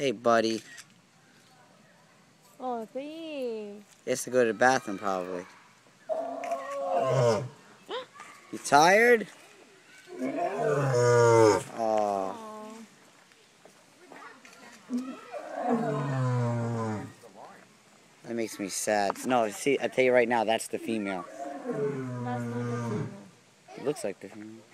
Hey, buddy. Oh, sí. He has to go to the bathroom, probably. You tired? Oh. That makes me sad. No, see, I tell you right now, that's the female. That's the female. It looks like the female.